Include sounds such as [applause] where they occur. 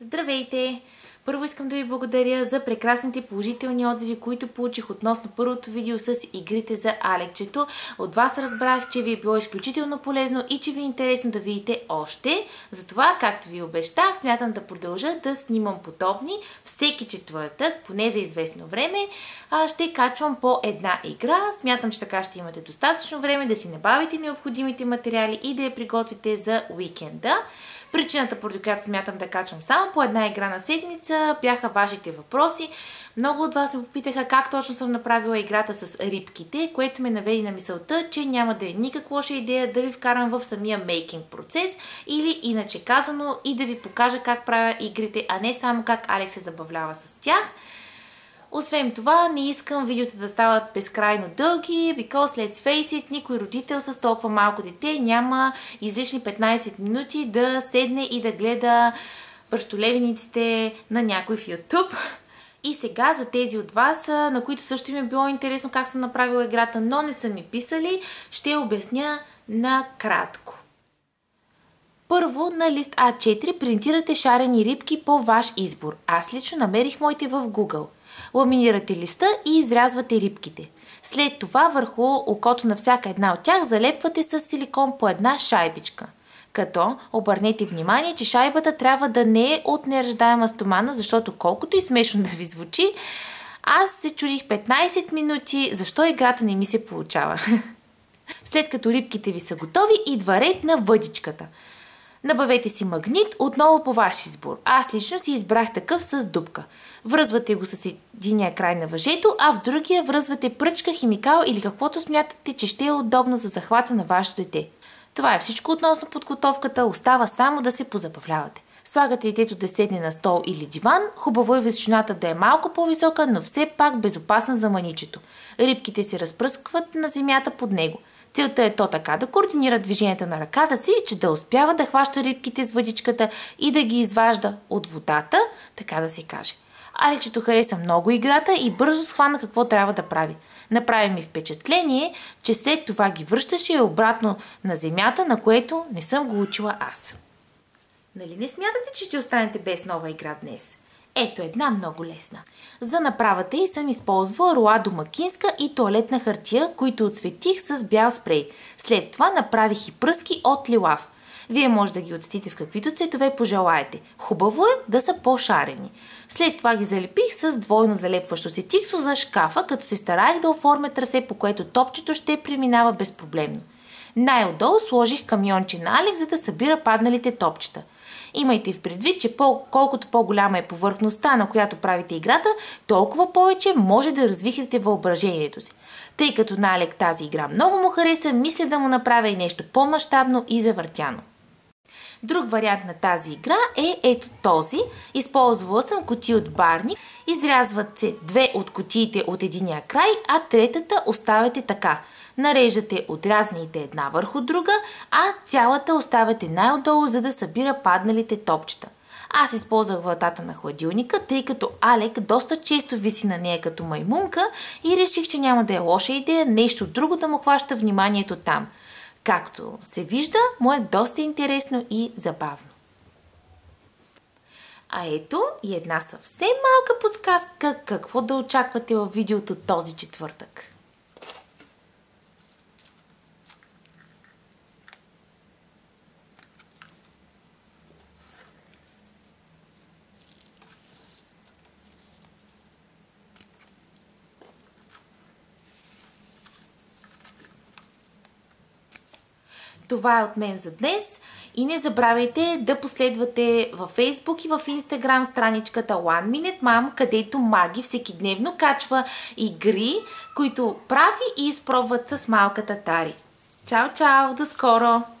Здравейте! Първо искам да ви благодаря за прекрасните положителни отзиви, които получих относно първото видео с игрите за Алекчето. От вас разбрах, че ви е било изключително полезно и че ви е интересно да видите още. Затова, както ви обещах, смятам да продължа да снимам подобни всеки четвъртък, поне за известно време. Ще качвам по една игра. Смятам, че така ще имате достатъчно време да си набавите необходимите материали и да я приготвите за уикенда. Причината, поради която смятам да качвам само по една игра на седмица, бяха вашите въпроси. Много от вас ме попитаха как точно съм направила играта с рибките, което ме наведи на мисълта, че няма да е никак лоша идея да ви вкарам в самия мейкинг процес или иначе казано и да ви покажа как правя игрите, а не само как Алекс се забавлява с тях. Освен това, не искам видеота да стават безкрайно дълги, because let's face it, никой родител с толкова малко дете няма излишни 15 минути да седне и да гледа пръстолевениците на някой в YouTube. И сега за тези от вас, на които също им е било интересно как съм направила играта, но не са ми писали, ще обясня накратко. Първо на лист А4 принтирате шарени рибки по ваш избор. Аз лично намерих моите в Google. Ламинирате листа и изрязвате рибките. След това върху окото на всяка една от тях залепвате с силикон по една шайбичка. Като обърнете внимание, че шайбата трябва да не е от неръждаема стомана, защото колкото и смешно да ви звучи, аз се чудих 15 минути, защо играта не ми се получава. [laughs] След като рибките ви са готови, идва ред на въдичката. Набавете си магнит, отново по ваш избор. Аз лично си избрах такъв с дупка. Връзвате го с единия край на въжето, а в другия връзвате пръчка, химикал или каквото смятате, че ще е удобно за захвата на вашето дете. Това е всичко относно подготовката, остава само да се позабавлявате. Слагате детето да седне на стол или диван, хубаво е височината да е малко по-висока, но все пак безопасна за маничето. Рибките се разпръскват на земята под него. Целта е то така да координира движенията на ръката си, че да успява да хваща рибките с въдичката и да ги изважда от водата, така да се каже. Алечето хареса много играта и бързо схвана какво трябва да прави. Направи ми впечатление, че след това ги връщаше обратно на земята, на което не съм го учила аз. Нали не смятате, че ще останете без нова игра днес? Ето една много лесна. За направата й съм използвала рула домакинска и туалетна хартия, които отсветих с бял спрей. След това направих и пръски от лилав. Вие може да ги отстите в каквито цветове пожелаете. Хубаво е да са по-шарени. След това ги залепих с двойно залепващо се тиксо за шкафа, като се стараех да оформя трасе, по което топчето ще преминава безпроблемно. Най-отдолу сложих камионче на Алекс, за да събира падналите топчета – Имайте в предвид, че по- колкото по-голяма е повърхността, на която правите играта, толкова повече може да развихрите въображението си. Тъй като на Алек тази игра много му хареса, мисля да му направя и нещо по-масштабно и завъртяно. Друг вариант на тази игра е ето този. Използвала съм кутии от барни. Изрязват се две от кутиите от единия край, а третата оставяте така – нареждате отрязаните една върху друга, а цялата оставяте най-отдолу, за да събира падналите топчета. Аз използвах вратата на хладилника, тъй като Алек доста често виси на нея като маймунка и реших, че няма да е лоша идея нещо друго да му хваща вниманието там. Както се вижда, му е доста интересно и забавно. А ето и една съвсем малка подсказка какво да очаквате в видеото този четвъртък. Това е от мен за днес. И не забравяйте да последвате във Facebook и в Instagram страничката One Minute Mom, където Маги всеки дневно качва игри, които прави и изпробват с малката Тари. Чао, чао! До скоро!